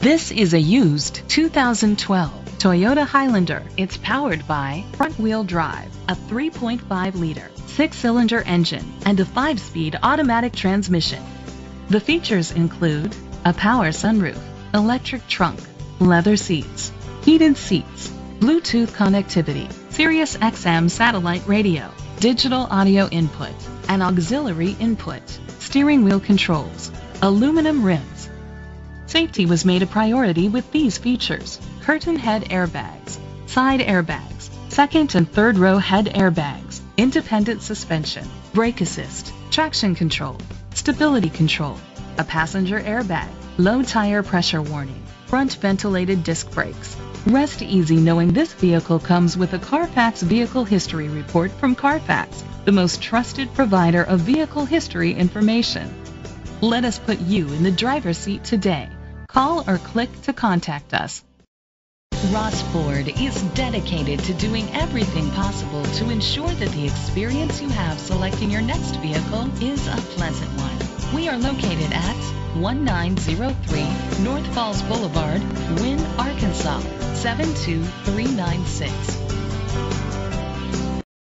This is a used 2012 Toyota Highlander. It's powered by front-wheel drive, a 3.5-liter six-cylinder engine, and a five-speed automatic transmission. The features include a power sunroof, electric trunk, leather seats, heated seats, Bluetooth connectivity, Sirius XM satellite radio, digital audio input, and auxiliary input, steering wheel controls, aluminum rims. Safety was made a priority with these features. Curtain head airbags, side airbags, second and third row head airbags, independent suspension, brake assist, traction control, stability control, a passenger airbag, low tire pressure warning, front ventilated disc brakes. Rest easy knowing this vehicle comes with a Carfax Vehicle History Report from Carfax, the most trusted provider of vehicle history information. Let us put you in the driver's seat today. Call or click to contact us. Ross Ford is dedicated to doing everything possible to ensure that the experience you have selecting your next vehicle is a pleasant one. We are located at 1903 North Falls Boulevard, Wynne, Arkansas 72396.